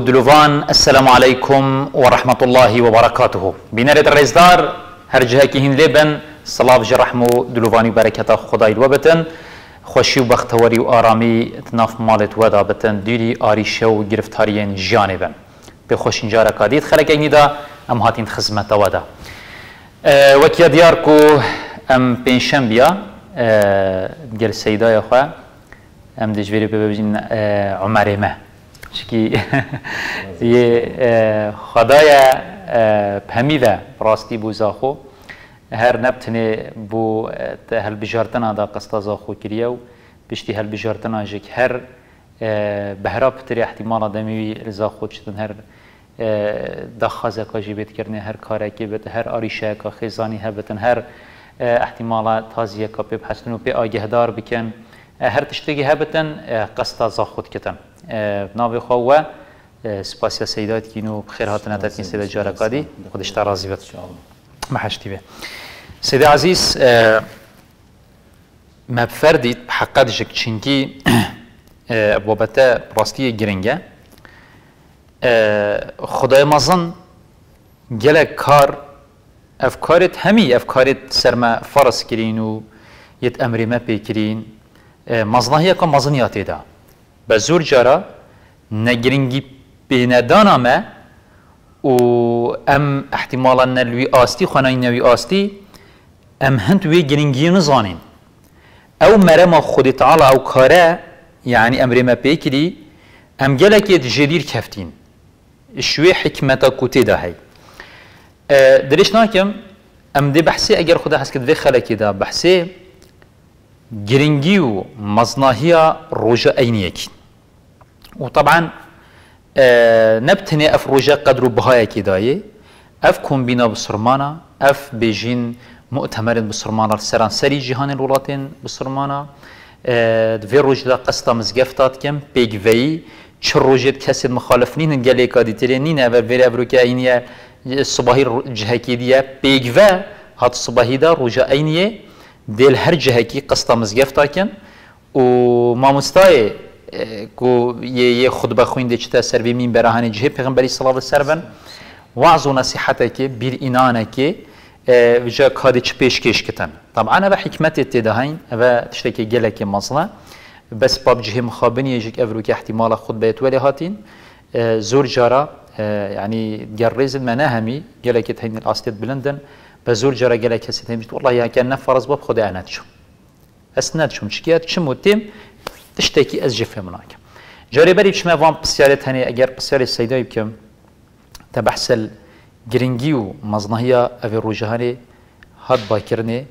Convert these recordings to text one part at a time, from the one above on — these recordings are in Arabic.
دلوان السلام علیکم و رحمت الله و برکاته بینرد رزدار هر جهه که هین لبن صلاف جرحم و دلوانی برکت خدای رو بتن خوشی و بختوری و آرامی تناف مالت ودا بتن دیری آریشه و گرفتارین جانه بن به خوش اینجا رکادید خلق اینی دا ام هاتین خدمت ودا وکیا دیار کو ام پنجشنبه بیا گل سیدای خواه ام دجوری ببینیم عمره ما شکی یه خدای پهمیده راستی بو زاخو. هر نبتنه بو هل بجارتنا دا قستا زاخو کریه و بشتی هل بجارتنا جک. هر بهرا بتری احتمال دمی زاخو چتن هر دخازه کا جیبت کرنه هر کاره که بت هر آریشه کا خیزانی هبتن هر احتمال تازیه کا پیب حسن و پی آگهدار بکن. هر تشتگی هبتن قستا زاخود کتن ناوی خواه و سپاسیا سیدات کینو بخیر هاتنا تاتین سیدا جارکادی خودش تا راضی بد محشتی به سیدا عزیز ما بفردید بحقات جک چنکی بابتا راستی گرنگه خدای مزن گلک کار افکارت همی افکارت سرما فرس کرین و یت امری ما پیکرین مزنهیه که مزنیاتی ده به زور جارا نگرنگی بیندانا و ام احتمالا نلوی آستی خانای نوی آستی ام هند وی گرنگی نزانین او مرما خود تعالی او کاره یعنی امر ما پیکری ام گلکیت جدیر کفتین شوی حکمتا کوتی ده هی درش ناکم ام دی بحثی اگر خدا حس کد وی خلکی ده بحثی گرنگی و مزناهی روژا اینیکی وطبعا أه نبتني أف روجا قدر بهاي كدايه أف كومبينا بسرمانا أف بيجين مؤتمر بسرمانا. سران سري جهان الولاتين بسرمانا. دوی روز دا قستا مزگفتات کم پیگ وی چه روزت کسی مخالف نین گلی کادی تری نین اول وری ابرو که اینیه صباحی جهکی دیه پیگ و هات صباحی دا روزا اینیه دل هر جهکی قستا مزگفتا کن و ما مستای کو یه خطبه خوینده چتا سر به منبر هانی جه پیغمبری صلی الله علیه و وعظ و نصیحت که بیر اینانه که جا کاری چ پیش کش کتن. طبعا و حکمت تدهین و تشتکی گلک مصلا. بس باب جه مخابنی یک افرو که احتمال خود بیت ولی هاتین. زور جارا یعنی گریز مناهمی گلک تهین الاستد بلندن. بزور جرا گلک هستیم والله یا کن نفرز باب خدا انت شو اسنت شو چکیات چموتیم تشتكي از جفه مناك جاري بري بشما وان بسيارة هني اگر بسيارة سيدا يبكم تبحسل گرنگی و مزنهیا اوی روجهانی هاد باکرنه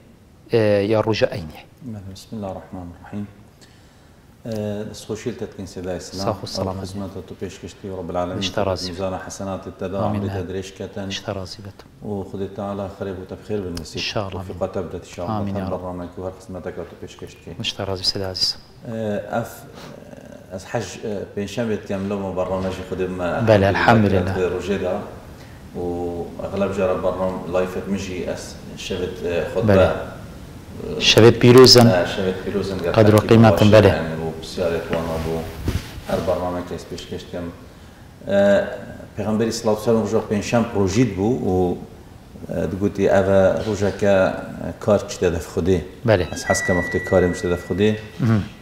یا روجه اینیه بسم الله الرحمن الرحيم سوشيل تتكين سيدا السلام. صح والسلام خدمة تو پیش کشتی رب العالمين. اشترازي. ميزان حسنات التداعم. لتدريش كتن. اشترازي بت وخذ تعالى خريب وتبخير بالنسيب إن شاء الله. وفقة تبدت إن شاء الله. آمين يا رب. برنامج وهر خدمتك تو پیش کشتی اشترازي سيد عزيز. أف از حج بينشمت كم لهم برنامج ما بله، الحمد لله. روجيدا. وأغلب جرى برنامج لايف مجي أس شفت بله. شباب بيروزن. آه، شفت فيروزن قدر وقيمة بله. يعني ابو سياره وأنا ابو هر برنامج كيس بيش كشت كم آه، پیغمبری صلی الله علیه و سلم روزا پنجشنبه پروژید بو و دگوتی روزا که کار چی دف خوده بله. از حس که مختی کاری مش دف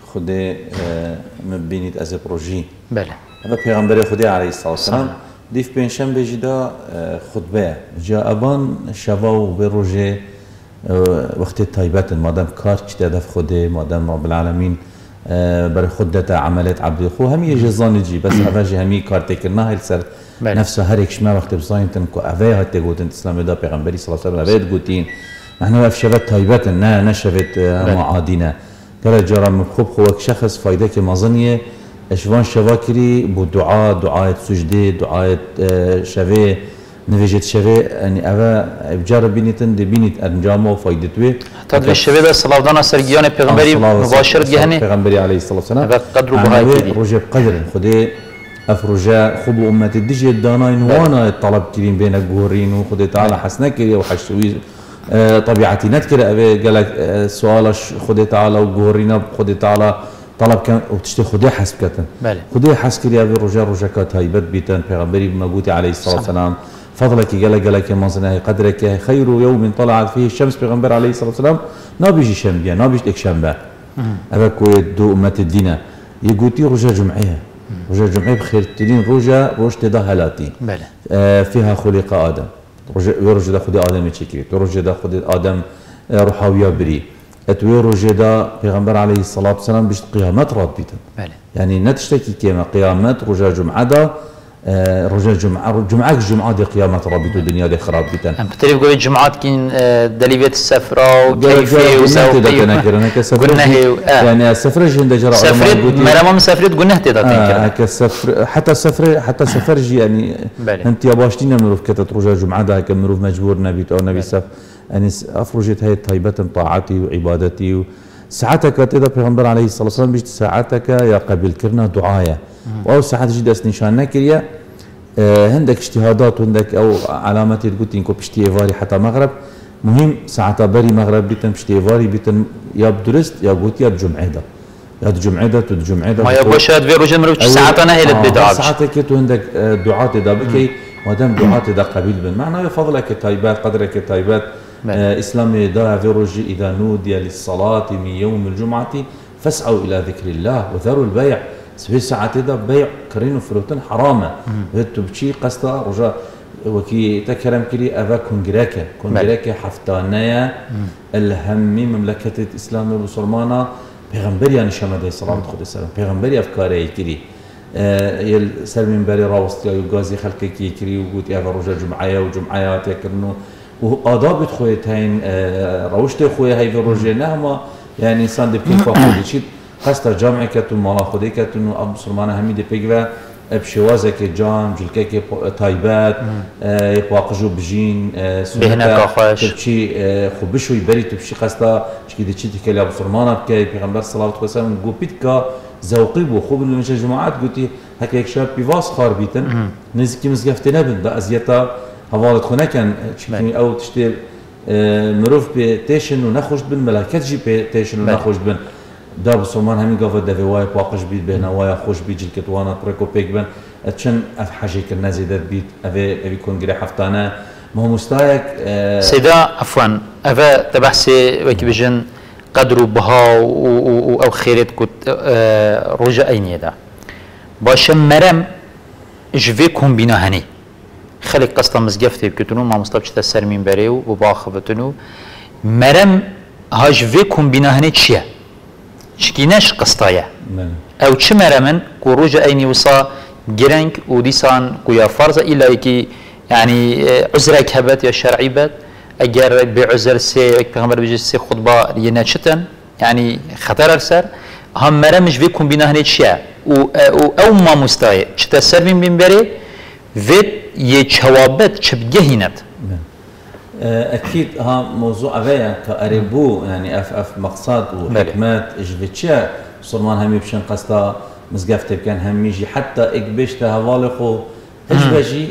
خوده آه، مبینید از پروژی بله پیغمبر خدا علیه الصلاة والسلام دیف جدا آه، خطبه جا ابان شبا و به روزه آه، وقت تایبت مادام کار چی دف خوده مادام رب العالمین آه، برای خودت عملت عبد خو هم یه جزان جی بس اوه جی همی کار تکرنا هل سر. نفسه هر یک شما وقت بزاین تن کو اوه هات گوتن اسلام دا پیغمبری صلی الله علیه و سلم اوه گوتین. نحن واقف شبت تایبت نه نه شبت آه، معادینه قال جرى من خوب خوك شخص فايدة كمظنية اشوان شواكري بو دعاء دعاء سجدة دعاء آه، شفي نفجت شفي يعني أبا بجار بينتن دي بينت انجامه وفايدته حتی دوی شباب صلاودان سرگیان پیغمبری مباشرت گهنی پیغمبری عليه الصلاة والسلام. أبا قدر بهاي كدي. رجع بقدر خدي اف رجاء خب أمة الدجي الداناين وأنا الطلب كريم بين الجورين وخدي تعالى حسنا كري وحشوي آه، طبيعتي نذكر أبي آه، سؤالش خدي تعالى وجورينا خدي تعالى طلب كان وتشتي خدي حسب كتن. خدي حسب كريا في رجاء رجاء كتايبت بيتن پیغمبري مبوتي عليه الصلاة والسلام. فضلك قال قالك مازنه قدرك خير يوم طلعت فيه الشمس پیغمبر عليه الصلاة والسلام. نابيجي شنبه نابيجي اك شنبه. هذا كو دو امه الدين يقولي رجاء جمعيه رجاء جمعيه بخير تدين رجاء روش تدا هلاتي بله. آه، فيها خلق آدم. رجاء رجاء خدي آدم تشكري رجاء خدي آدم آه، روحاويه بري اتوي رجاء پیغمبر عليه الصلاة والسلام بيش قيامت راد بيتن بله. يعني نتشتكي كيما قيامات رجاء جمعة دا رجاء جمعة. جمعة جمعة دي قيامات رابط الدنيا دي خراب بيتن أم بتريف قولي جمعات كين آه، دليفيت السفرة وكيفي قلنا وسوقي كنا كنا كسفرج- قلنا هي آه. يعني السفرج عند جرى سفرت مرة ما سفرت قلنا تدا آه كسفر حتى سفر حتى سفرج يعني بله. أنت يا باشتينا مروف كتت رجاء جمعة دا هيك مروف مجبور نبي أو نبي سف. يعني افرجت هي طيبة طاعتي وعبادتي و ساعتك تدا پیغمبر عليه الصلاة والسلام بيشت ساعتك يا قبل كرنا دعايا أو ساعات جد اس نشان نكريا آه، عندك اجتهادات وعندك أو علامات تقول انكو بشتي فاري حتى مغرب. مهم ساعتها بري مغرب بيتن بشتي فاري بيتن يا بدرست يا قلت يا الجمعة دا. يا الجمعة دا تد الجمعة دا. ما يبغى شاد في رجل مروف ساعتنا هي البدعة ساعتها كنت عندك آه، دعاة دا بكي ودام دعاة دا قبيل بن. معناه فضلك تايبات قدرك تايبات آه، اسلام دا في رجل إذا نودي للصلاة من يوم الجمعة فاسعوا إلى ذكر الله وذروا البيع. سبي ساعات دا بيع كرين وفروتن حرامة. هتو بشي قصدا رجا وكي تكرم كري افا كونغراكا كونغراكا حفتانية. الهمي مملكة الإسلام المسلمانة. پیغمبری يعني شما سلام خود سلام. پیغمبری افکاری کری. آه، يل سر من بري راوستيا وغازي خلق كي كري وقلت يا رجا جمعية وجمعية تكرنو وآداب خويتين آه، روشت خويا هاي في رجا نهما يعني انسان دي بكين فاقود شيت قصد جامعة كتون مالا خودي كتون آب مسلمان همي دي بيقرا بشوازه که جام جلکه که تایبت آه، باقجو بجین آه، سنتا بهناك خوش. تبشي آه، خو بشوي بري تبشي قصدا شكي دي تكلي ابو سلمان بكاي پیغمبر صلى الله عليه وسلم قو بيتكا زوقي بو. خو من جماعات قلتي هكا يك شاب بيفاس خار بيتن نزكي مزقفتي نبن دا ازيتا حوالت خونه كان شكي أو تشتي آه، مروف بي تيشن ونخوش بن ملاكات جي بي تيشن بله. ونخوش بن. دا بسلمان همین گفت دوی وای پاقش بید به نوای خوش بید جل کت وأنا پرکو پیک بن. اتشن اف حاجة کن نزیدت بید اوی اوی کنگره هفتانه. ما مستایک آه، سيدا عفوا. افا تبحثي وكي بجن قدر بها و- و- و- أو خيرت كت آه، رجاء اين دا. باشم مرم جفي كون بنا هني خلق قصة مزقفتي بكتنو ما مصطبش تسر من بريو وباخفتنو مرم هاج في كون بنا هني تشيا شكيناش قصتايا من أو چه مرمن کو روج اینی وصا گرنگ و دیسان الا کی يعني عذرك هبت يا شرعي بت اگر بعذر سي پیغمبر بيجي سي خطبه ينشتن يعني خطر ارسر هم مرة مش بيكون بنا هنيت شيء و أو ما فيت يجوابت چبجهينت آه، أكيد ها موضوع اویا كاريبو يعني اف اف مقصد وحكمات اجفتشا سلمان همي بشن قصدا مزقفت كان هميجي حتى اكبشت هوالخو اجبجي.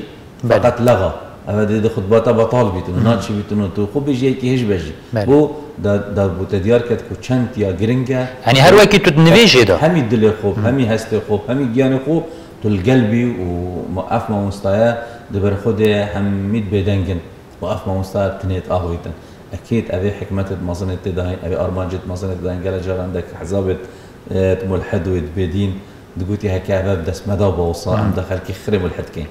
فقط لغى هذا دي خطباتا بطال بيتنو ناتشي بيتنو تو خو بيجي كي هجبجي. بو دا دا بو تديار كت كو چند يا جرينجا يعني هر وقت تتنويجي ده همي دل خوب همي هست خوب همي جيان خوب تل قلبي ومقف ما مستايا دبر خود هميد بدنجن وقف ما مستايا تنيت اهويتن أكيد أبي حكمة مصنة تداين أبي ارمانجة مصنة تداين قال جار عندك حزابة آه، ملحد ويدبيدين دقوتي هكا باب دس مدى بوصا أم دخل كي خري ملحد كين.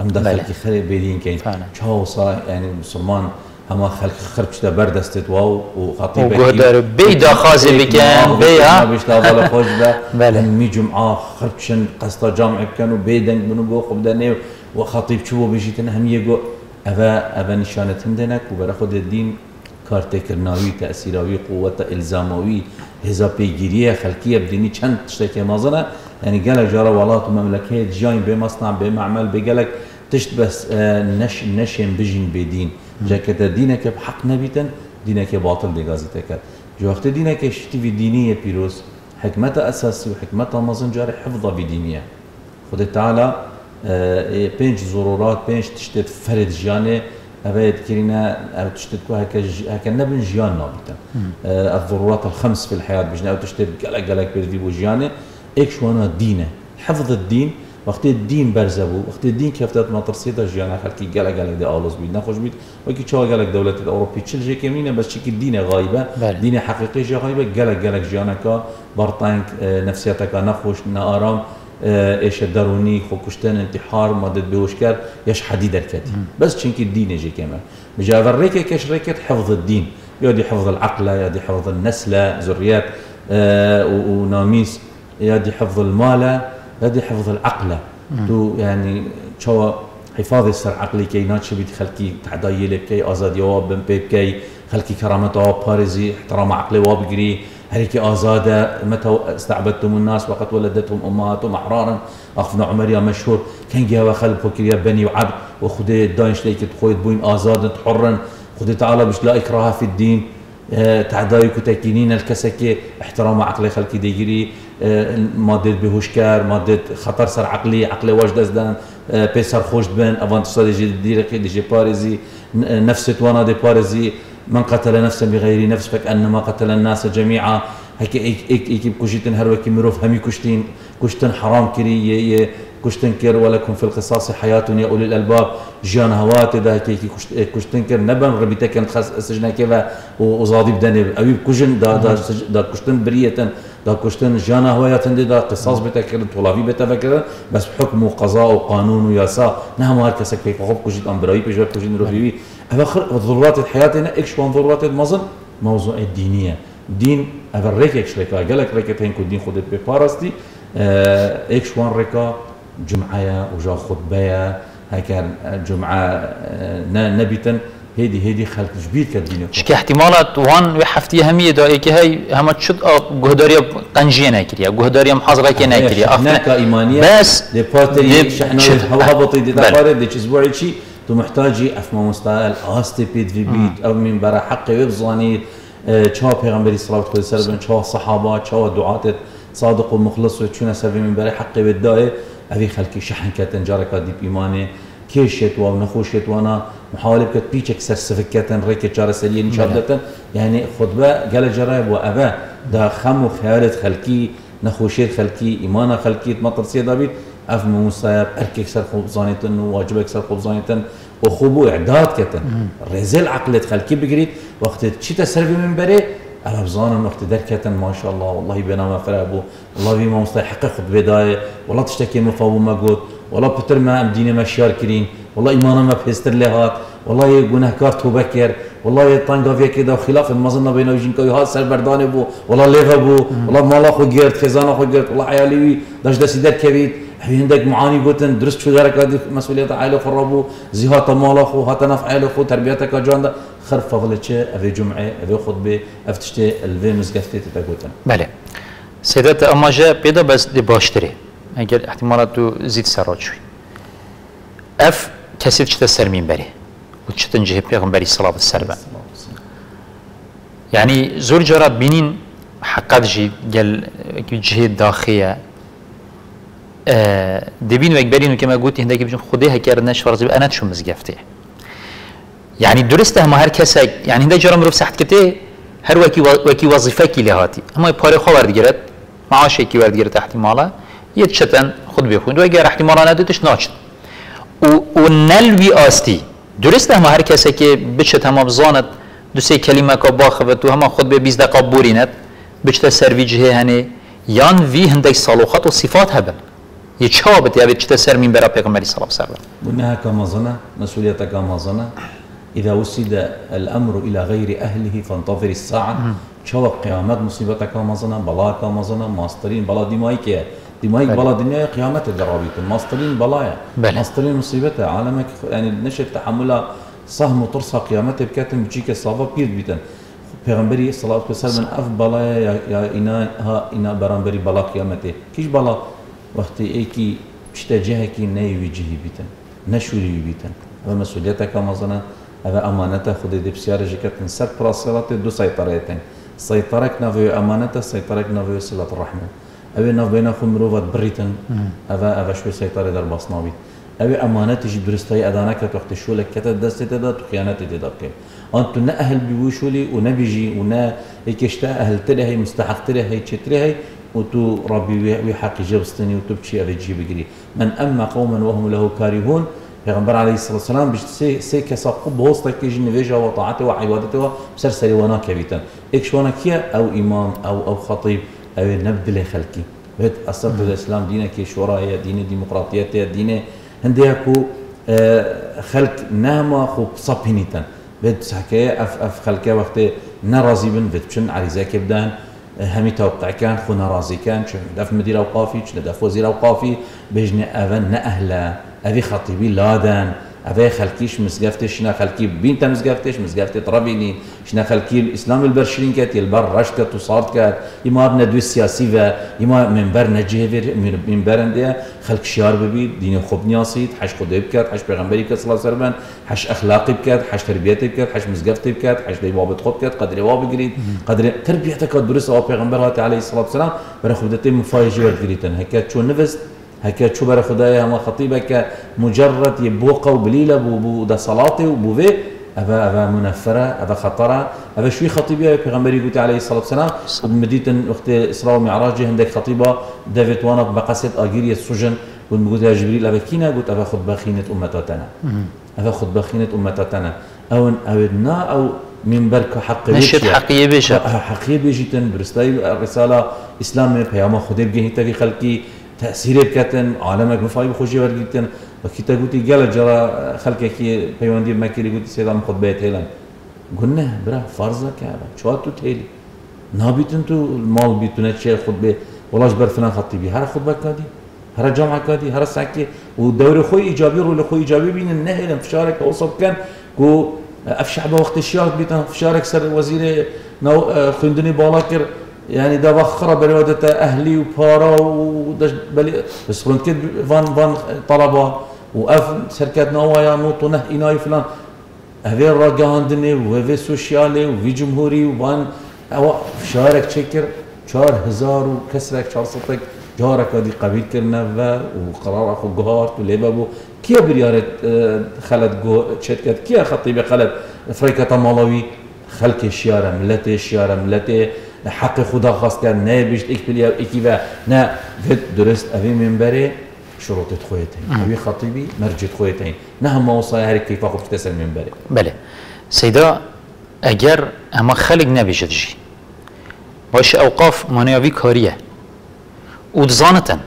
أم دخل. كي خري بيدين كين. شو صار يعني مسلمان اما خلق خربش ده بر دستت. واو و خطيبه وقدر بيدا خازي بكان بيها ما بيشتغل ولا خوش ده بله. مي جمعه خربشن قصده جامع كانوا بيدن منو بو خب دني وخطيب شو بيجيت هم گو. أبا أبا نشانت هندنك وبرا خود دین کار تکرناوی تأثیراوی قوت الزاماوی هزا پیگیریه خلقی بدینی چند تشتک مازنه. یعنی گلک جارا ولات و مملکت جایی به مصنع به معمل به گلک تشت بس نش نشین بجین بدین نبيتن دينك باطل دي غازتك جو وقت دينك شتي في دينية بيروس حكمتها أساسي وحكمتها مازن جاري حفظها بدينية خد تعالى بينج ضرورات بينج تشتت فرد جاني أبيت كرينا أو تشتت هكا هكا نبن جيان آه الضرورات الخمس في الحياة بجنا أو تشتت قلق قلق بيرفي بوجيانه إيك شوانا دينه حفظ الدين وقتی الدين برزبو وقتی الدين كفتات ما ترسيدا جيانا خلقي قلق قلق دي آلوز بيد نخوش بيد وكي شو قلق دولة الأوروبي تشل جي كمينة بس شكل دين غايبة بله. دين حقيقي جي غايبة قلق قلق جيانا كا برطانك آه، نفسيتك نخوش نآرام آه، إيش الدروني خو كشتن انتحار مادة بهوشكر يش حديد الكتي بس شنك الدين يجي كمان بجا فريكة كش ريكة حفظ الدين يودي حفظ العقل يودي حفظ النسل ذريات آه، و- وناميس يودي حفظ المال يودي حفظ العقل. تو يعني شو حفاظ السر عقلي كي ناتش بيت خلكي تعداي لك كي ازاد يواب بن بيب كي خلكي كرامته باريزي احترام عقلي وابقري هريكي آزادة متى استعبدتم الناس وقد ولدتهم أمهاتهم أحرارا. أخفنا عمر يا مشهور كان جاوا خلب فكر يا بني وعبد وخدي دايش ليك تخويت بوين آزاد حرا خدي تعالى بش لا إكراه في الدين آه، تعداي كتاكينين الكسكي احترام عقلي خلكي ديجري مادة بهوشكار مادة خطر سر عقلي عقلي واجد أزدان. آه، بيسر خوش بن افانت صار دي ديرك دي جي باريزي. ن- نفس توانا دي باريزي. من قتل نفسا بغير نفس فكأنما قتل الناس جميعا. هيك ايك ايك بكوشيتن هروكي مروف همي كشتين كشتن حرام كري كشتن كر ولكم في القصاص حياة يا أولي الألباب. جان هوات ده هيك كشت- كشتن كر نبن ربيتك سجنا كذا وزادي بدني أبي كوجن دا دا دا كشتن برية دا كشتن جانا هوايات دي دا قصاص بتكر طلابي بتفكر بس بحكم وقضاء وقانون وياسا نعم هالكسك في خوف كوجيت أمبراوي بيجوا كوجين روفيوي أفخر ضرورات الحياة هنا إيش وان ضرورات المظن موضوع الدينية دين أفريك إيش ريكا قالك ريكا تين كو دين خدت ببارستي آه، إيش وان ريكا جمعة وجا خطبة هكا جمعة آه، ن- هیدی هیدی خلقش بید کرد دینه که احتمالات وان و هفتی همیه داره که هی همه چود گهداری قنجیه نکریه گهداری هم حضره که نکریه. شحناکا ایمانیه. بس. لپارتری شحناوی هوا بطی بله. دیتا باره دیچ اسبوعی چی؟ تو محتاجی افما مستقل آستی پید في بید. او من برا حقی وبزانید چه پیغمبری صلوات خود سر بن چه صحابه چه دعات صادق و مخلص و چون سر من برای حقی بدای اوی خلقی شحن کرد انجارکا دیب ایمانه. كيشت ونخوشت وأنا محاولة بكت بيتشك سرسفكة ريكة جارة سليين شادة يعني خطبة قال جرائب وأبا دا خم وخيالة خلكي نخوشيت خلكي إيمانا خلكي مطر سيدا بيت أف سر خوب زانيتن وواجبك سر خوب زانيتن وخوبو إعداد كتن رزل عقلت خلكي بقريت وقت تشيتا سربي من بري أنا بزانا وقت دركتن ما شاء الله والله بنا ما فرابو والله بما مستحق خطبة داية والله تشتكي مفاوض ما قلت والله بتر ما أمديني ما شيار كرين والله إيمانا ما بهستر لهات والله جناهكار توبكر والله طنقا فيها كده وخلاف المظنة بين وجهك هذا سر بردان بو والله ليفا بو والله مالا خو جيرت خزانة خو جيرت والله عيالي داش دسي در كبيت عندك معاني قلتن درست شو دارك هذه مسؤولية عائلة خربو زيهات مالا خو هات نفع عائلة خو تربيتك جوان ده خرف فضلتش أفي جمعة أفي خطبة أفتشتي الفي مزقفتي تتقوتن بله سيدات اما جا بيدا بس دي باشتري əgər ehtimala zid səraçı. بره. kəsir çitə sərmin bəri. Bu çitən cəhə سر sallallahu sərbə. Yəni zor cəra binin haqqat جل gəl cihə daxiyə دبین و اکبرین که ما گویی هنده که بچم خدا هکر نش فرض به آنات شو مزگفته یعنی درسته ما هر کس یعنی هنده جرم رو سخت کته هر وکی وکی وظیفه کی لهاتی اما پاره خواهد گرفت معاشی کی وارد گرفت احتمالا یه چتن خود بخوند و اگر احتمالا ندادش ناچت و, و نلوی آستی. درسته ما هر کسی که بچه تمام زانت دو سه کلمه که باخه تو همان خود به 20 دقیقه بورینت بچه سروی جهه هنه یان وی هندک صالوخات و صفات هبل یه چابت یا بچه سر من الله علیه و سلم. وإنها كمظنة مسؤوليتك كمظنة إذا وسد الأمر إلى غير أهله فانتظر الساعة. شو قيامات مصيبتك كمظنة بلا كمظنة ماسترين بلا دمائك دمائك بلى. بلا دنيا قيامة الدرابيط ماسترين بلايا بلى. ماسترين مصيبتها عالمك يعني نشر تحملها سهم وترصى قيامته بكاتم بجيك الصابة بير بيتن پیغمبری صلی الله علیه و اف بلا یا اینا ها اینا برانبری بلا قیامته. کیش بلا؟ وقتی ایکی پشت جهه کی نیوی جهی بیتن. نشوری بیتن. و مسئولیتك مزنا هذا امانته خود دي بسيارة جكتن سر دو سيطريتين سيطرك نافيو امانته سيطرك نافيو صلة الرحمة أبي ناف بين أخو مروفات بريتن. أبا أبا شوي سيطرة در بصنابي أبي أمانتي درستي أدانك وقت شو لك كتا دست تدا تخيانتي تدا بكي. أنتو نا أهل بيوشولي ونا بيجي ونا هيك أهل تري هي مستحق تري هي تشتري هي. وتو ربي وحق جبستني وتبشي أبي جيب جري من أما قوما وهم له كارهون پیغمبر علیه الصلاة والسلام سه کسا خوب بوست که جن نویجا و طاعت و عبادت و وأنا كبيتا إيش وأنا كيا أو امام أو أو خطيب أو نبدل خلقي. بيت اصل الاسلام دينه كي شورى دين ديمقراطيه دين هندي اكو آه، خلق نهما خو صبينيتا بيت سحكي اف أف خلقه وقت نرازي بن بيت. بشن عريزه كبدان همي توقع كان خو نرازي كان. شو دف مدير أوقافي شو دف وزير أوقافي. بجني اذن نأهلا. ابي خطيبي لادن أبي خلكيش مسقفتش شنا خلكي بنت مسقفتش مسقفتي طربيني شنا خلكي الإسلام البرشرين كات يلبر رشكت وصارت كات. يما ندوي السياسي و يما منبر نجيفر منبر انديه خلك شيار ببي دين خوب نياسيت حش خدي بكات حش پیغمبري كات صلى الله عليه وسلم. حش أخلاقي بكات حش تربيتي بكات حش مسقفتي بكات حش دي بابت خود بكات قدر واب قريد قدر تربيتك درس أو پیغمبر عليه الصلاة والسلام. برا خدتي مفاجئ قريتن. هكا شو نفست. هكا شو برا خدايا ما خطيبك مجرد يبوقه وبليله بو ده صلاتي وبو في أبا أبا منفرة أبا خطرة. أبا شوي خطيبة پیغمبري قلت عليه الصلاة والسلام ومديت وقت إسراء ومعراج عندك خطيبة دافيت وأنا بقصد أجيري السجن. قلت يا جبريل أبا كينا؟ قلت أبا خد بخينة أمتاتنا أبا خد بخينة أمتاتنا أو أو نا أو من برك حق نشد حقيقي بيشا حقيقي بيجيتن برستاي الرسالة إسلام بياما خدي بجهي تري خلقي تأثير بكتن عالمك مفاي بخوشي ورقيتن وكي قلتي قال جرى خلقك بيواندي مكيري قلتي سيدام خد بيت هيلان قلنا برا فرزة كعبة شو تو تهيلي نابيتن تو المال بيتنا شيء خد بي والله جبر فلان خطي بي هر خد كادي هر جامعة كادي هر ساكي ودور خوي إيجابي رول خوي إيجابي بين النهل فشارك أوصل كان كو أفشعب وقت الشياط بيتنا فشارك سر وزير نو خندني بالاكر يعني ده بخرة برودة أهلي وبارا ودش بلي بس كد فان فان طلبة وأف شركات نوايا نوتو نه إناي فلان. هذي راجاندني وهذي سوشيالي وفي جمهوري وفان أو شارك شكر شار هزار وكسرك شار صدق جارك هذه قبيل كرنا وقرار أخو جهارت وليبابو كيا بريارة آه، خلت جو شركات كيا خطيبة خلت فريقة مالوي خلق الشيارة ملتي الشيارة ملتي حق خدا خواست کرد نه بیشت ایک پلیا ایکی و نه فت درست اوی منبره شروطت خویت هین. اوی خطیبی مرجت خویت هین. نه هم موصای هر کیفا خوب تسل منبره. بله. سیدا اگر اما خلق نبیشد جی باش اوقاف منیاوی کاریه. و دزانتن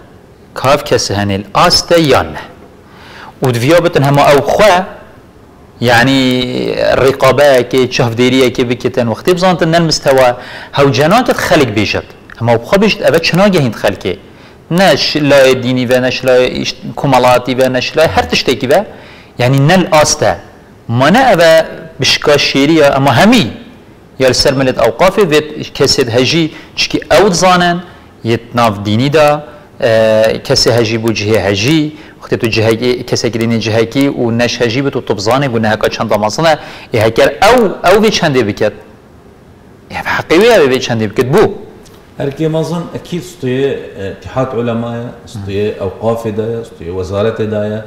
کاف کسی هنیل آسته یا نه. و دویابتن همه أو خواه يعني الرقابة كي تشوف ديرية كي بكتن وقت. بزانت أن المستوى هاو جناك خلق بيجت. هما بخبشت أبد شناجه هند خلقه نش لا ديني و نش لا كمالاتي و نش لا هر تشتكي و يعني نل آستا. ما نه ابا بشكا شيريا اما همي يا السر ملت اوقافي و كسد هجي چكي اود زانن يتناف ديني دا كسي هجي بو جهه هجي وقتی تو جهکی کسی که دینی جهکی و نش هجی به تو تبزانه گونه هکا چند دامازنه یه هکر أو أو به چنده بکد یه حقیقی به چنده بکد بو هركي مظن أكيد سطوية اتحاد علماء سطوية اوقاف دايا سطوية وزارة دايا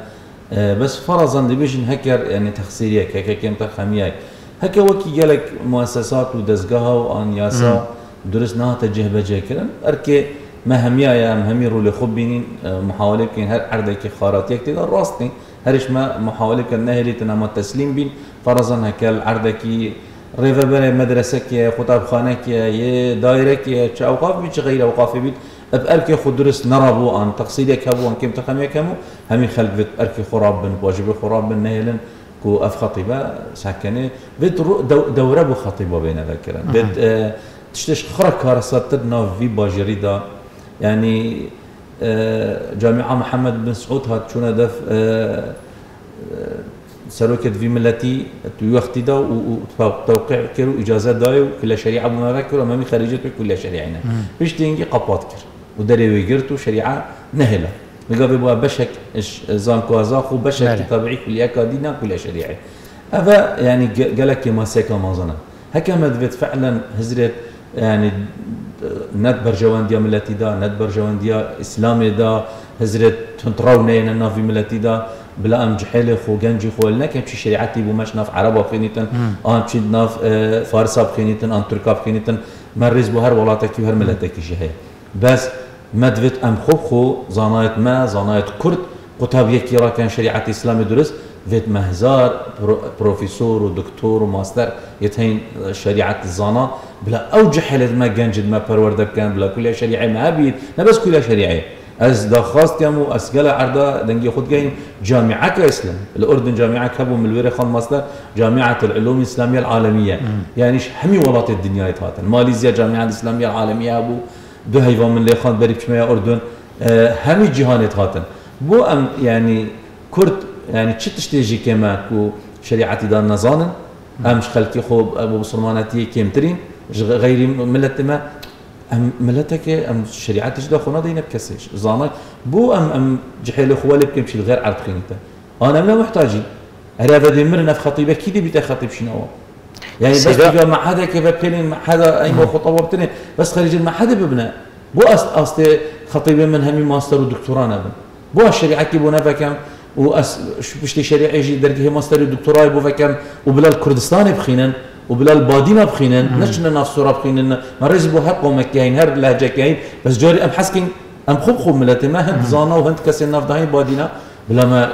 بس فرضا دي بيجن هكر يعني تخسيرية كيكا كنت خمياك هكا وكي قالك مؤسسات ودزقها وان ياسا درس نها تجه بجه كرن اركي ما هميا يا همي رول خبينين آه، محاولة كين هر عردك خاراتيك تقدر راستي هرش ما محاولة كان نهري تنام تسليم بين. فرضا هكال عردك ريفا بره مدرسة كي خطاب خانة كي دايرة كي چه أوقاف بيت غير أوقاف بيت. أب اركي خود درس نرابو ان تقصير كابو ان كم تخمي كمو همي خلق بيت اركي خراب بن واجب خراب بن نهلن كو أف خطيبة ساكنة. بيت دوره بو خطيبة بين ذكرا بيت آه تشتش خرق كارسات ناف في باجري دا يعني آه، جامعة محمد بن سعود هات شو دف آه، آه، سروكت في ملتي وقت دا وتوقع كرو إجازة دايو كل شريعة بما ذكر أمامي خارجة كل شريعة بيش تيجي قبات كر ودري ويجرتو شريعة نهلة. نقابل بوا بشك زان كوازاخو بشك تابعي كل أكادينا كل شريعة. هذا يعني قالك ما سيكا ما هكا مدفت فعلا هزرت يعني ند برجوانديا ملتي دا ند برجوانديا اسلامي دا هزرت تنتراونين النافي ملتي دا بلا ام جحيل خو جنجي خو لنا كم شريعتي بو مش ناف عربا بخينيتن آن تشي ناف آه، فارسا بخينيتن آن تركا بخينيتن مرز بو هر ولاتك هر ملتك شي بس مدفت ام خو خو زانايت ما زانايت كرد قطاب يكي را كان شريعة اسلامي درس فيت مهزار بروفيسور ودكتور وماستر يتهين شريعة الزانا بلا أو جحلت ما جنجد ما برورده كان بلا كل شريعة ما بيت بس كل شريعة از دخواست يمو اسقال عرضا دنجي خود جاين جامعة كإسلام الأردن جامعة كابو من الويري خان ماستر جامعة العلوم الإسلامية العالمية مم. يعني همي ولات الدنيا يتهاتن ماليزيا جامعة الإسلامية العالمية أبو دو هيفان من اللي خان بريب شمية أردن آه همي جهان يتهاتن بو أم يعني كرد يعني تشي تشتيجي كما كو شريعتي دار نزانن امش خلقي خوب ابو بسلماناتي كيمترين غير ملت ما ام ملتك ام شريعتش دا خونا دينا بكسيش زانك بو ام ام جحيل خوالي بكمشي الغير عرض خينيته أنا لا محتاجين هذا دي مرنا في خطيبه كيدي بيتا خطيب شنو يعني بس تبقى مع حدا كيف بتكلم مع حدا اي مو خطوه بتني بس خريج مع حدا ببنى بو اصل خطيبه من همي ماستر ودكتوراه نبن بو الشريعه كي بو نفكم واس بشتي شريعة يجي درجة ماستر ودكتوراه بو فكم وبلا الكردستان بخينن وبلا البادينا بخينن نشنا ناف صوره بخينن مرز بو هر قوم كاين هر لهجة كاين بس جاري ام حسكين ام خوب خوب ملتي ما هند زانا وهند كسي ناف داين بادينا بلا ما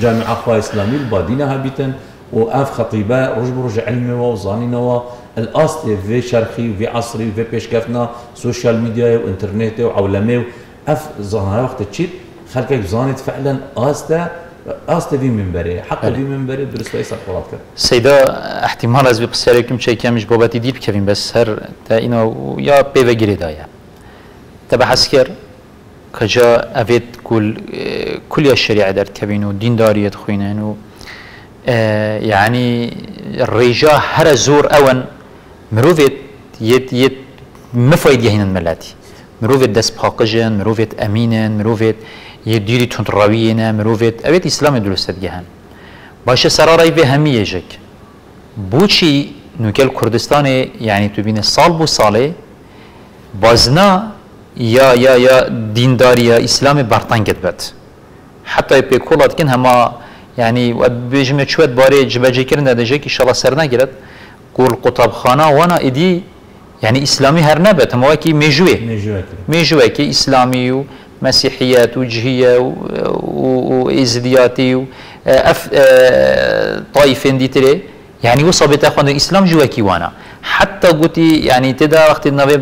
جامعه اخوة اسلامي البادينا هابيتن واف خطيبه رج برج علمي وزانينا الاصل في شرقي وفي عصري وفي بيشكفنا سوشيال ميديا وانترنت وعولمي اف زانا وقت تشيت خلقك زانت فعلا استا استا في منبري حق في منبري درست ايسا قرات كد سيدا احتمال از بقصيركم شيء كمش بابتي ديب كفين بس هر تا اینو یا تبع حسكر كجا افيت كل كل الشريعه در كبين ودين داري يدخوينن و يعني الرجاء هر زور اون مروفيت يت يت مفايد يهين الملاتي مروفيت دس باقجن مروفيت امينن مروفيت یه دیری تون رویه نه مروفت اوید اسلام درست گهن باشه سرارای به همی یجک بوچی نوکل کردستان یعنی تو بین سال بو ساله بازنا یا یا یا دینداری یا اسلام برطنگت بد. حتی پیکولات کن هما یعنی و بجمع چوت باره جبجه کرن ندجه که شالا سر نگیرد. قول قطب خانه وأنا ادی يعني اسلامي هر نبت هم واكي ميجوي ميجوي كي اسلامي و مسيحيات وجهية وإزدياتي وأف طائفين دي تري. يعني وصبت أخوان الإسلام جوا كيوانا حتى قلتي يعني تدا وقت النبي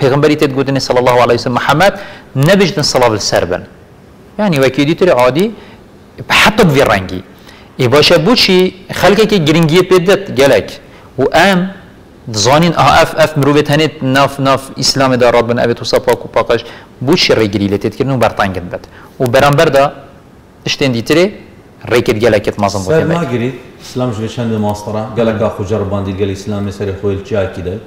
پیغمبري تد قلتني صلى الله عليه وسلم محمد نبجد الصلاة بالسربن يعني وكيدي تري عادي حتى بفي رنگي إيه باشا بوشي خلقك جرنگية بيدت جالك وآم زانین اف اف مروبت هنیت ناف ناف اسلام دار رب ابي تو صفاك لتت كرنو برطانگن بد و برانبر دا اشتين ديتري ريكت جلكت مازن بوتي ما قريت إسلام شو شند ماسترا. قالك اخو جربان دي قال إسلام مسري خويل جاي كده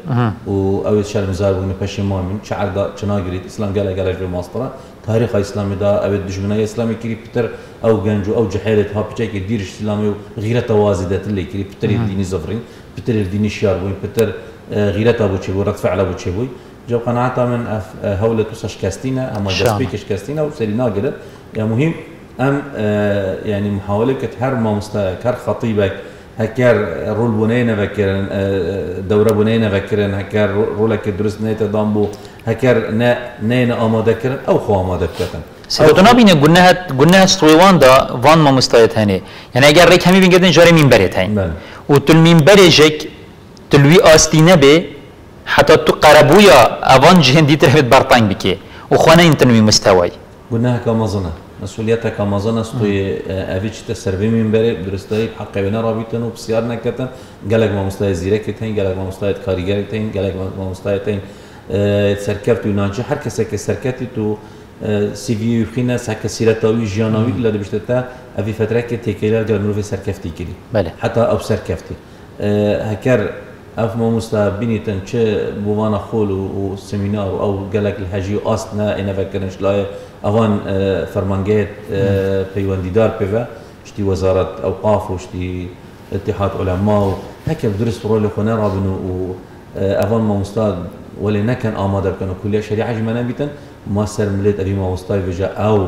و أو شال مزار بن بشي مؤمن. شعر دا شنا قريت إسلام قال قال في ماسترا. تاريخ اسلام دا ابي دجمنا إسلامي كري بتر أو جنجو أو جحيله ها بتشي دير إسلامي غير توازدت اللي كري بتر ديني زفرين بتر الديني شيار بوي بتر آه، غيرتها بو تشيبوي رد فعلها بو تشيبوي جو قناعتها من آه، هولة توسش كاستينا اما دسبيكش كاستينا وسري ناقلة. يا مهم أم آه، يعني محاولة كتهر ما مستوى كهر خطيبك هكر رول بنينا فكرن دورة بنينا فكرن هكر رولك درست نيتا دامبو هكر نا نينا آماده كرن أو خو آماده كرن سبتنا بینه گناه گناه استویوان دا وان ما مستایت هنی یعنی اگر ریک همی بینگردن جاری منبرت هین و تل منبر جک تلوی حتی تو قربویا اوان جهن دیتر هفت برطنگ بکی و خانه این تنوی مستوی گناه کامازنه مسؤوليتها كامازون استوي افيتش تسربي من بري درستي حق بنا رابطن وبسيار نكتن. قالك ما مستوى زيرك تين قالك ما مستوى كاريجر تين قالك ما مستوى تين سركرت وناجي هر که سرکتی تو سی وی خینا سک سیرتاوی جاناوی لا دبشتتا افي فتره که تکیلر جال مروف سرکفتی کری. بله. حتی آب سرکفتی. هكر اف ما مستبيني تنشي بوانا خول وسيمينار أو قالك الهجي أصلا أنا فكرنش لا اوان آه، فرمانجيت آه، بيوانديدار بيفا شتي وزاره اوقاف وشتي اتحاد علماء هكا بدرس رولي خنا رابن و افان ما مستاد ولی نکن آماده بکن و کلیه شریعه جمع نبیتن ما سر ملت ابی ما وستای وجا أو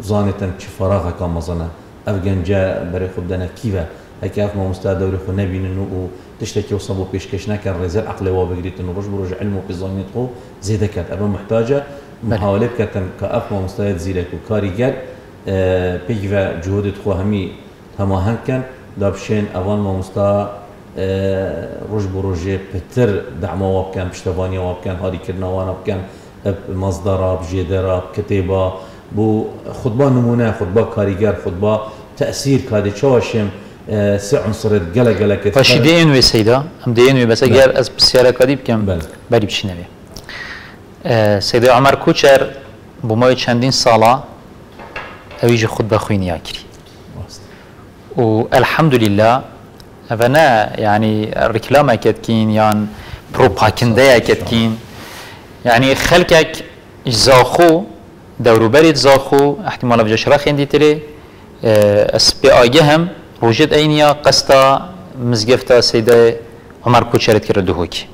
زانتن چه فراغ کام مزنه اف گنجا برای خود کیوه هکی اف ما مستا دوری خو نبینن و تشتكي وصبوا پیشکش نکن رزال عقل و بگریتن و روش بروج علم و بزانیت خو زیده کرد ابا محتاجة محاولة بکتن که اف ما مستاید زیرک و کاریگر پیگ و جهودت خو همی هماهنگ کن دابشين اوان ما مستا روش بروجي بتر دعما وابكان بشتفانيا وابكان هاري كرنا وأنا بكان مصدرة بجدرة بكتيبة. بو خطبة نمونة خطبة كاريجر خطبة تأثير كادي. شواشم سه عنصر گله گله که فاشی دین وی سیدا هم دین وی بس اگر از بسیار کادی بکم بله. بری بچینه سیدا عمر کوچر بمای چندین سالا اویج خود بخوینی کری. والحمد لله أنا يعني ركلامة كتكين يعني بروباكندية كتكين يعني خلقك زاخو دورو بريد زاخو احتمال بجا شرخ اندي تري اس بي روجد اينيا قستا مزگفتا سيدة عمر كوچرت کرده هوكي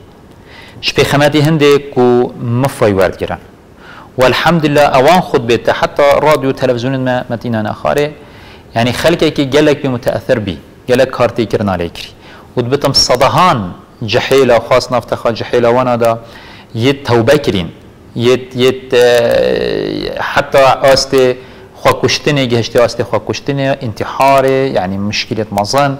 شبي خماتي هندي كو مفاي وارد كران والحمد لله اوان خود بيت حتى راديو تلفزيون ما متينا اخاره يعني خلقك جلك بمتاثر بي جلك كارتي كرنا ليكري ودبتم صدهان جحيلة خاص نفتخا جحيلة وأنا دا يت توبة كرين يت يت حتى آستي خوا كشتني جهشتي آستي خوا كشتني انتحار يعني مشكلة مظن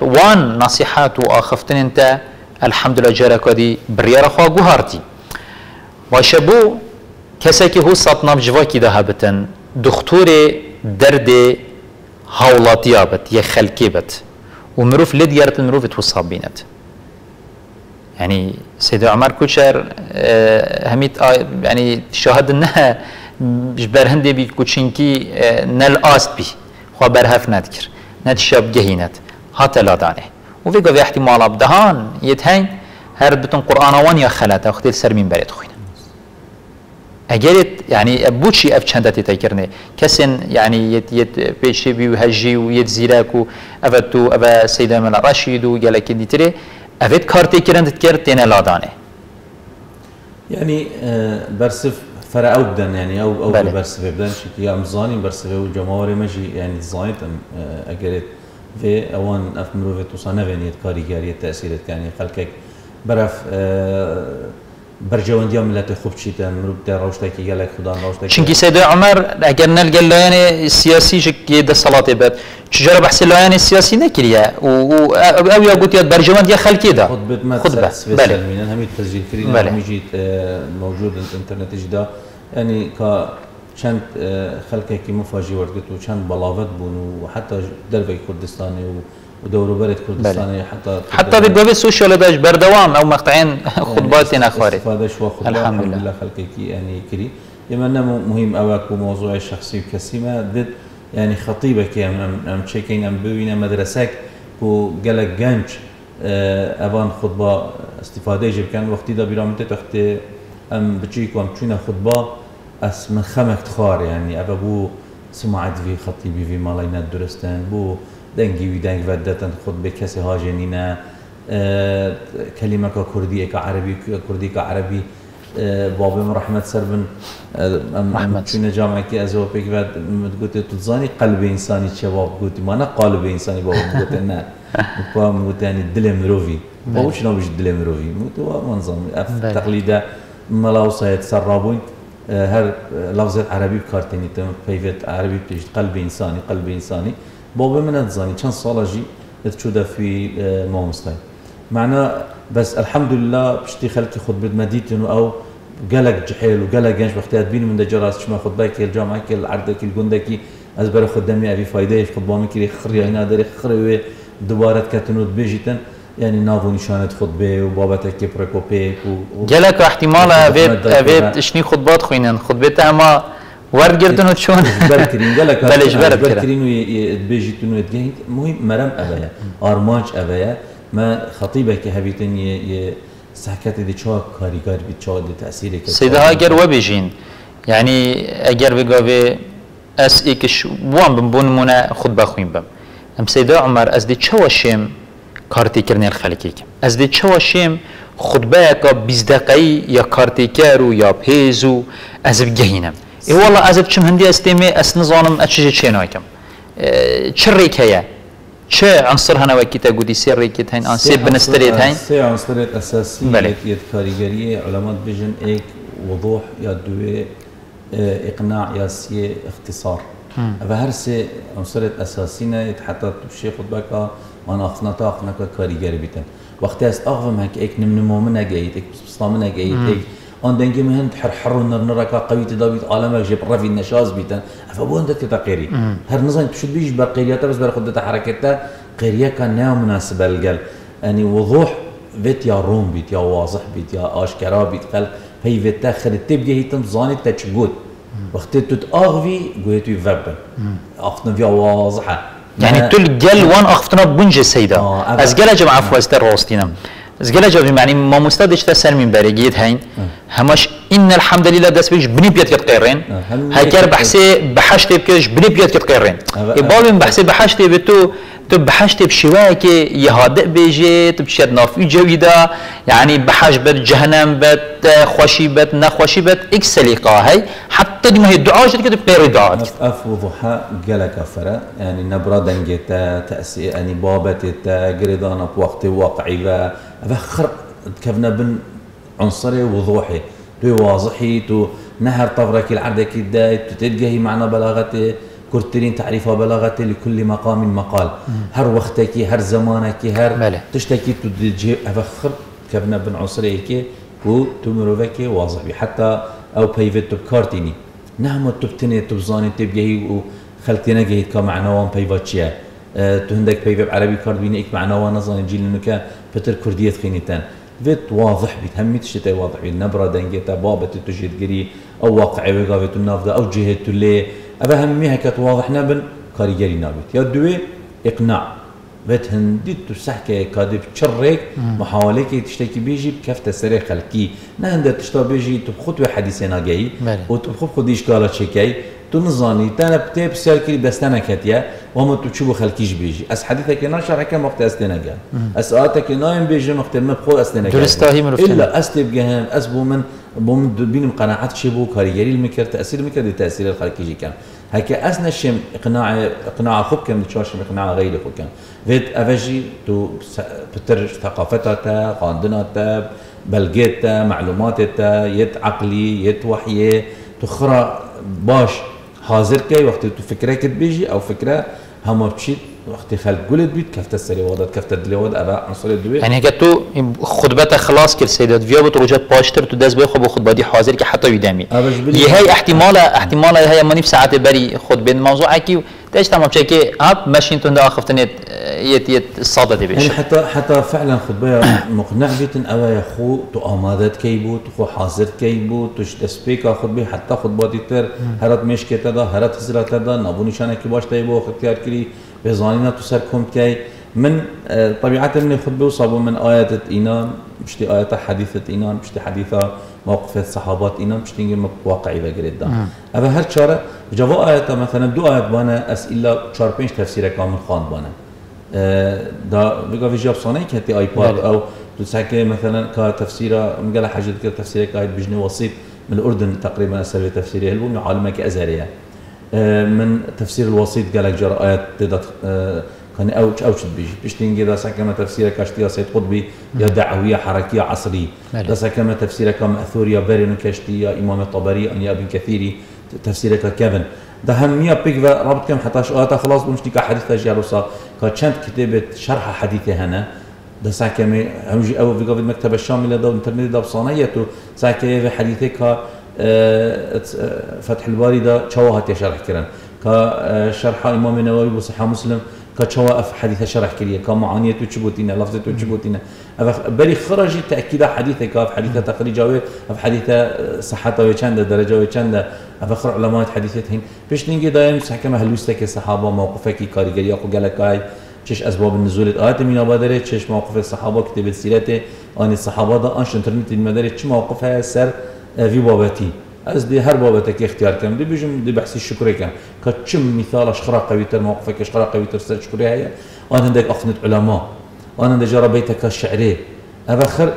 وان نصيحات وآخفتن انت الحمد لله جارك دي بريارة خوا جوهرتي وشبو کسی هو سطنام جواکی ده هبتن دکتور درد هاولاتی بت یه خلقی بت. و مروف لد يارت المروف توصاب بينت يعني سيد عمر كوشر هميت يعني شاهد انها جبر هندي بي كوچينكي نل آست بي خوا برهف ندكر ند شاب جهينت هات لا دانه وفي قوي احتمال بدهان يتهين هر بتون قرآن وان يا خلاته اختيل سر من بريد خوين اگرت يعني بوشي اف چنده تتكرنه كسن يعني يت يت بيشي بي وهجي ويت زيراك افتو افا سيدا من رشيد وقال لك ديتري افت كارتي كرن تذكر تينا لادانه يعني برسف فرا أو بدن يعني أو أو بله. برسف بدن شكي امزاني برسف وجماوري مجي يعني زايتم اگرت في اوان اف مروفت وصانه فينيت كاريجارية تأثيرت يعني خلقك برف برجوندی ملت خوب چیتن مرو در روشته کی گلک خدا روشته چونکی سید عمر اگر نلقى لایان سیاسی جک ده صلات بد. چجرا بحث لایان سیاسی نکریه؟ و أو یا قلت برجوند یا خلقی ده خطبه ما خطبه بله. من همین تسجیل کردن بله. همین جیت موجود الانترنت جدا. يعني ك چند خلقه کی مفاجی ورد و چند بلاوت بون و حتی دربی کردستانی و ودورو برد كردستاني حتى حتى بالجواب السوشيال باش بردوام أو مقطعين خطبات استفادة شو خطبة الحمد الحمد لله. لله خلقك يعني كري. يمنا مهم اوك وموضوع الشخصي وكسيمة ضد يعني خطيبك يعني ام ام تشيكين أم بوينا مدرسك و قالك جنج أبان خطبة استفادة جيب كان وقتي دا بيرامت وقت أم بتشيك وام تشونا خطبة أس من خمك تخار يعني. أبا بو سمعت في خطيبي في مالينا درستان بو دنگی و دنگ ودتن خود به کسی ها جنینه کلمه که کردی که عربی کردی که عربی بابم رحمت سر بن ئەمەحمەد چینە جامێکی ئەزەوە پێک گوتێت توزانی قەلبێ ئینسانی چێوا گوتیمانە قالبێ ئینسانی باوەتە نە وتیانی دلێ مرۆڤی بەوچنەوەش بله. دلێ مرۆڤی وتەوە منزم بله. تەقلیدا سر سەرڕابووین هر لفظ عربی بکارتێنیتم پەیوێت عربی پێشت قلب انسانی قلب انسانی. بابا من تزاني كان صالة جي تشودا في ما مستوى معنا بس الحمد لله بشتي خلقي خد بد مديتن أو قالك جحيل وقالك جنش بختيات بيني من دجراس شما خد باك الجامعة كي العردك الجندكي از برا خدامي ابي فايده خد بامي كي خري هنا داري خري دوباره كتنود بيجيتن يعني نافو نشانت خطبه وبابتك كي بريكوبيك و جالك احتمال افيت افيت شني خطبات خوينن خطبتها ما وارد گردن و چون بلترین گله کار بلش برد کرد بلترین و بیجی تون و دیگه مهم مرام اوایا آرمانج اوایا ما خطیبه که هبیتن یه یه سحکت دی چه کاریگار بی چه دی تأثیری که سیده ها اگر و بیجین یعنی اگر بگا به اس ای کش بوام بم بون مونه خود بخویم بم. ام سیده عمر از دی چه واشیم کارتی کرنی الخلقی کم از دی چه واشیم خود بایکا بیزدقی یا کارتی کرو یا پیزو از بگهینم ای والله از بچم هندی استیمه اس نظانم اچه چه نایکم چه ریکه چه عنصر هنا وكيتا قودي؟ سير ريكيت هين آن سي بنستريت هين سي عنصريت أساسي بله. يد كاريجريه علماء بيجن إيك وضوح يا دوي آه، إقناع يا سي اختصار. هر سي عنصريت اساسينا يد حتى تمشي خطبك وأنا اخنتا اخنك كاريجري بيتن. وقت اس أغفم هيك إيك نمنمو منها جايت إيك بسلامنا جايت إيك آن دنگی مهن تحرحر و نر که قوی تداویت عالم جب رفی نشاز بیتن. افبو انت كتا قيري هر نظام تشد بيش برقيرياتا بس برخد حركتها قيريا كان ناو مناسبة القل يعني وضوح فيت يا روم بيت يا واضح بيت يا اشكرا بيت قال هي فيت تاخر تبقى هي تنظاني تشجود وقت تتاغفي قويتو يفبن اختن فيها واضحة. يعني تل جل وان آختنا بنج سيدا آه، از جل جمع فوستر روستينم زگله جواب معنی ما مستدش تسر من برگیت هین همش إن الحمد لله دست بیش بنی بیاد کت قیرین هم هکر یک- بحثی بحشت بکش بنی بیاد کت قیرین أه، ایبابین بحثی بحشت بتو تو بحشت یهاده بیجی تو بشید نافی جویدا يعني بحاج بت جهنم بت خوشي بت نخوشي بت إكس سليقه هي حتى ما هي الدعاء جد كده بغير دعاء آف آف وضحى قالك فرا يعني نبرة دنجتا تأسي يعني بابتتا قريدانا بوقت واقعي افخر كفنا بن عنصري وضوحي. تو واضحي تو نهر طفرك العردك الداي تتلقى معنى بلاغتي كرتلين تعريفها بلاغتي لكل مقام مقال. هر وقتك هر زمانك هر بله. تشتكي تدجي افخر كفنا بن عنصري كي و تمروفك واضح بي. حتى أو بيفت بكارتيني. نعم تبتني تبزاني تبجي وخلتنا جهيد كمعنوان بيفاتشيا أه تو هندك بيفب عربي كارد بيني اك معنوان نظن جيل إنه كان بتر كردية خينيتان فيت واضح بيت همي تشتي واضح بيت. نبرة دنجتا بابا تتجهد قري أو واقعي وقافت النافذة أو جهة تلي أبا هميها كانت واضح نبن كاريجري نابت. يا دوي إقناع. بيت هندي تسحكي كادي بتشرك محاولة كي تشتكي بيجي بكفة سري خلقي. نهند تشتا بيجي تبخط حديثنا جاي بله. وتبخط خد إشكالة شكاي. تو نظاني تانا بتيب سير كي دستانا كتيا وهم تشوفوا خلقيش بيجي. أس حديثك ناشر هكا وقت استنا جا أس آتك نايم بيجي وقت ما بخو استنا جا درستا هي مروفتنا. إلا استب جهان أس بومن بومن بين قناعات شبو كاريري المكر تأثير المكر دي تأثير الخلقي جي كان. هكا اسنا شم اقناع إقناع خوب كان تشاشم إقناع غير خوب كان. فيت أفجي تو بتر ثقافتها قاندنتا بلغتا معلوماتتا يت عقلي يت وحي تخرى باش حاضر كي وقت تو فكره كت بيجي أو فكرة هم بتشيت خلق قلت بيت كفت السري وضعت كفت الدلي وضع ابا عنصر الدوي يعني تو خطبتها خلاص كل سيدات فيها بتروجات باشتر تو دز بيخو خطبه دي حاضر كي حتى يدامي هي احتمال احتمال هي ماني في ساعات بري خطبه الموضوع كي تاش تمام شيء آب ماشي انتو دا اخفتنت يت يت الصاده دي بيش يعني حتى حتى فعلا خطبه مقنع بيتن اوا يا خو تو آمادت كيبو تو خو حاضر كيبو تو تسبيك خطبه حتى خطبه تر هرت مش كتا دا هرت هزرات دا نابو نشانه كي باش تيبو اختيار كري بزانينا تو سر من آه، طبيعة من الخطبة وصابوا من آيات إيمان مشتي آيات حديثة إيمان مشتي حديثة موقف الصحابات إيمان مشتي نجي واقعي بقريد دا أبا هر شارة جوا آيات مثلا دو آيات بانا أسئلة شار بينش تفسير كامل خان بانا دا بقى في جاب صانعي كهتي ايباد بله. أو تسحكي مثلا كتفسيره مقال حاجة كده تفسيره كايد بجني وسيط من الاردن تقريبا أسوي تفسيره البوم عالمه كازهريه آه، من تفسير الوسيط قال لك جرى آيات تقدر آه، كان اوش اوش بيجي بيشتين كده سكما تفسيره كاشتيا سيد قطبي يا دعوية حركية عصريه بله. ده سكما تفسيره كمأثور يا بارين كاشتي يا إمام الطبري ان يا ابن كثيري تفسيره ككفن ده همية بيك رابط كم حتى شوات خلاص بمشتي كحديث جاروسا كانت كتابة شرح حديثه هنا؟ ده ساكمي همجي أو في قبل مكتب الشامل ده انترنت ده بصانيته ساكي في حديثك فتح الباري ده شواهت يا شرح كشرح إمام النووي بصحة مسلم كشوا في حديث شرح كريه كمعانية وتشبوتينا لفظة وتشبوتينا بري خرج تأكيد حديثك في حديث تخريج في حديث صحة وچند درجة وچند افخر علماء حديثتهن. بيش نيجي دايم سحكم هلوستك الصحابة موقفك كاريجري اكو قالك هاي چش اسباب النزول آيات من بادره چش موقف الصحابة كتب السيرة آن الصحابة دا انش انترنت المدارة چه موقفها سر في بابتي. أز دي هر بابتك اختيار كم؟ دي بيجم دي بحثي الشكر كم. كتشم مثال اشخرا قويتر موقفك اشخرا قويتر سر شكري هي أنا عندك أخنت علماء. وأنا دجارة بيتك الشعري ابخر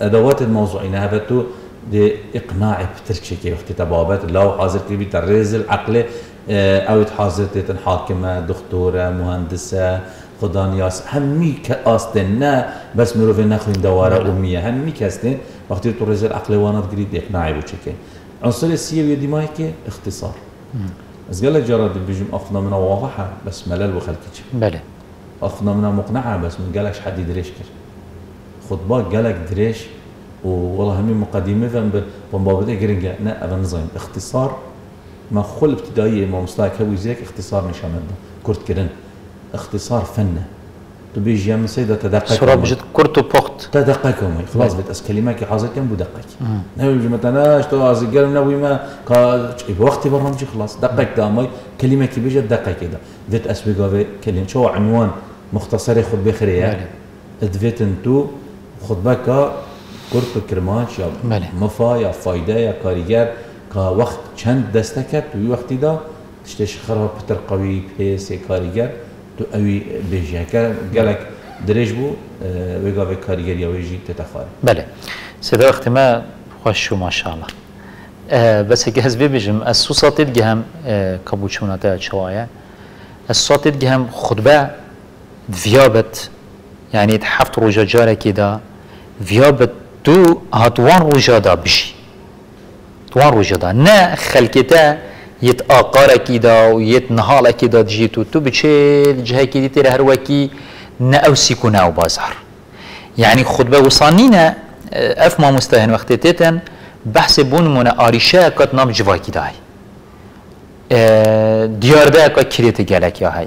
أدوات الموضوعين. هذا تو دي إقناع بتركشكي وقت تبابات لو حاضر كبي ترز العقل آه، أو حاضر تتن حاكمه دكتوره مهندسه خدان یاس. همی که آستن نه بس مروف نخوین دواره. امیه همی کستن وقتی تو رزل عقل وانات گرید اقناعی بو چکن عنصر السيوي دي مايكي اختصار. از قال جرى بيجم اخذنا منها واضحه بس ملل وخلكش بله. اخذنا منها مقنعه بس من قالكش حد يدريش كر خطبات قالك دريش والله همي مقدمه فهم بمبابده جرينجا نا ابا نظام اختصار ما خل ابتدائيه ما مستوى كوي زيك اختصار نشان كرت كرن اختصار فنه تبي جام سيدة تدقق سورا بجد كرتو بوخت تدقق ومي خلاص بت اس كلمه كي حاضر كم بدقق. نبي مثلا اشتو از قال نبي ما كا بوقت برنامج خلاص. دقق دامي كلمة كي بيجي دقق كده فيت اس بيقى كلمة. شو عنوان؟ مختصر ياخذ بخريه. أدفيت أنتو خطبك كرت كرماش يا. مفا يا فايدة يا كاريجر. كا وقت چند دستكت؟ وي وقتی دا تشتش خراب بتر قوي بيس كاريجر. تو اوي بيجي هكا قالك دريج بو ويقا في كاريجر يا ويجي تتخاري بله. سيدا وقت ما خوش شو ما شاء الله آه بس هيك هز بيجم السو ساطيت جهم آه كابوتشونا تا شوايا الساطيت جهم خطبة فيابت يعني تحفت روجا جارة كده فيابت تو هاتوان روجا دا بشي توان روجا دا نا خلكتا یت آقار کی دا و یت نهال کی دا جیتو تو بچه جه کی دیتی هر وکی نه اوسی کنه و بازار يعني خطبه وصانينا اف ما مستهن وقت تتن بحث بون من آریشه کت نام جواکی دای. دیارده که کریت گلک یا های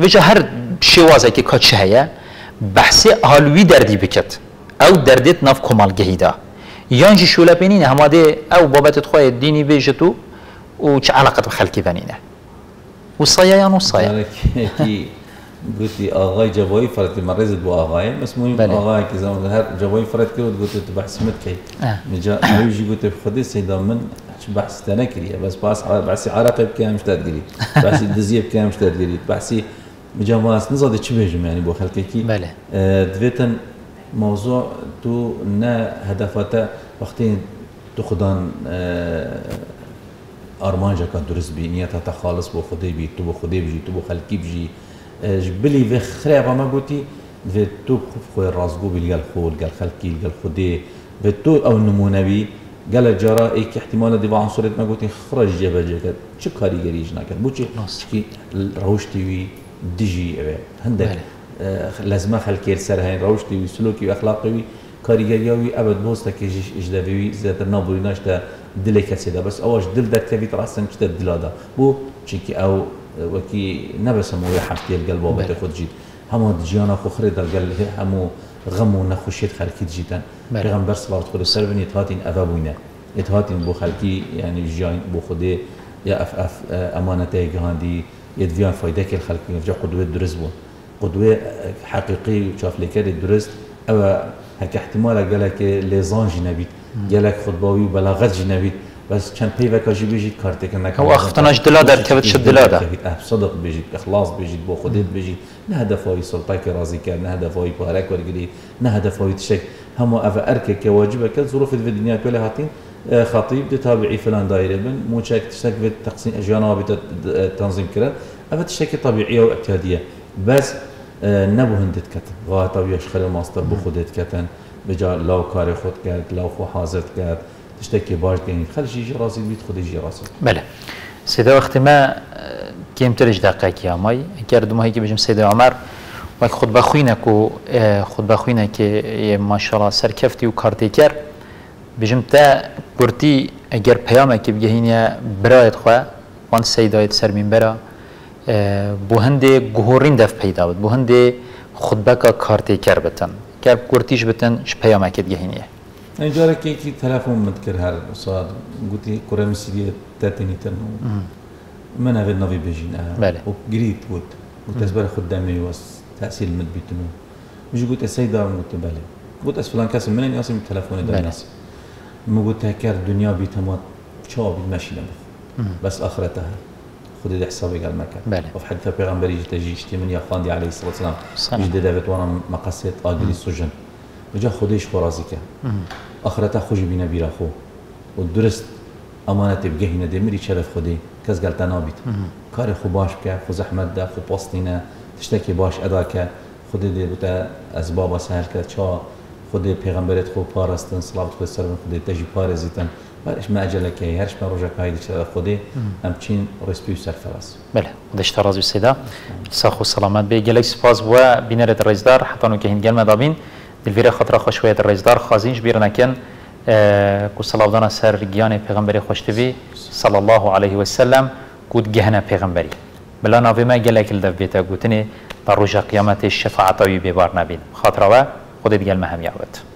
وجه هر شوازه که کت شهیه بحث حالوی دردی بکت. او دردت ناف کمالگهی دا. یانجی شوله پینین هماده او بابت خواه دینی بیجتو و چه علاقت بخلکی بنینه و صایا یا نو صایا قالك كي قلتي اغاي جابوي فرت مرزت بو آغاي بس مهم بله. آغاي كي هر جابوي فرت كي قلت له بحث متكي آه. نجا يجي قلت خدي سيدا من بحث تنكري بس بس بحثي عرقي بكام مش تدري بحثي دزية بكام مش تدري بحثي مجامعات نزاد تشبهجم يعني بو خلكي بله. آه، دویتن موضوع تو نه هدفاته وقتی تو آرمان جکا درست بی نیت تا خالص بو خودی بی تو بو خودی بی تو بو خلکی بی جبلی و خراب ما گوتی و تو خو رازگو بی لگل خود لگل خلکی لگل خودی. و تو او نمونه بی قال جرا ايك احتمال دي عنصر ما قلت خرج جبل جكت شو كاري جريج ناكت بوشي شكي روش تيوي دجي هندك لازم خلكير سر هاي روش تيوي سلوكي واخلاقي كاري جريوي ابد بوستا كي اجدابي زيادة نابوري ناشتا دلي كسيدا بس اواش دل دك تبي تراسن كتا دلادا بو تشيكي أو وكي نبس مو حفتي القلب وبت بله. خود جيت همو دجيانا خو خريد القلب همو غمو نخوشيت خلكي جيتا بله. پیغمبر صلی الله علیه و سلم يتهاتين ابوينا يتهاتين بو خلكي يعني جاين بو خدي يا أف أف امانته جهاندي يدفيان فايدك الخلق يرجع قدوة درست بو. قدوة حقيقي وشاف لك درست. أو هك احتمال قال لك ليزان جنبيت بي وكا جي بيجي كارتك انك هو أختناش دلا در كبت شد دلا دا. آه صدق بيجي اخلاص بيجي بو خودت بيجي نه هدفای سلطه که راضی کرد نه هدفای پارک ورگری نه هدفای تشك هم اف ارك كواجبه كل ظروف في الدنيا كلها هاتين آه، خطيب دي تابعي فلان دايره بن. مو تشك تشك في تقسيم جانب تنظيم كده اف تشك طبيعيه واعتياديه بس نبو هندت كتن غا طبيعي شخل ماستر بو خودت كتن بجا لو کار خود کرد لو خو حاضر کرد. تشتکی باش دین خلجی راضی بیت خودی راضی بله. سیدا وقتی ما کمترش دقیقه کیامای اگر دو ماهی که بجم سیدا عمر و خود بخوینه کو خود بخوینه که ماشاءالله سرکفتی و کارتی کرد. بجم تا گرتی اگر پیامه که بگهینه برایت خواه وان سیدایت سر منبره بو هنده گهورین دف پیدا بود. بو هنده خود بکا کارتی کرد بتن. که کورتیش بتن چه پیام که دیگه نیه. اینجا را که یکی تلفن می‌کرد هر ساعت گویی کره مسیحی تاتی نیتر نو من اول نوی بیشینه. بله. و گریت بود. و تسبر خود دامی و تأثیر مد بیتنه. میشه گویی سید دارم گویی بله. گویی از فلان کس من اصلا تلفن دارم. بله. می‌گویی تا کرد دنیا بیتمات چه آبی مشینه بس آخرت هر. ده حسابي قال مكة بله. وفي حديث پیغمبری جتا جشتی من يا خاندي عليه الصلاة والسلام. سلام. جدا دافت وأنا مقصد آگری سجن. وجا خودش خرازي که آخرتا خوش بينا بيرا خو. والدرست امانت بگهینه دمری شرف خودی کس گلتا نابید کار خو باش که خو زحمت ده. خو پاستینه تشتکی باش ادا که خود دی بوده از بابا سهل که چا خود پیغمبرت خو پارستن صلوات خود سر خود تجی پارزیتن برش ما أجل که هرش ما روزا کاید شده خودی همچین رسپی سر فراس. بله خودش تراز سیدا ساخ و سلامت به گلک سپاس و بینرت رئیسدار حتی نو که هنگل مدابین دلویره خاطر خوشویت رئیسدار خازینش بیر نکن کو سلاودانا سر گیان پیغمبری خوشتوی صلی الله علیه و سلم گود گهنه پیغمبری. بلا ناوی ما گلک الدف بیتا گوتنی در روژا قیامت شفاعتاوی بیبار نبین. خاطر و خودت گل مهم یعود.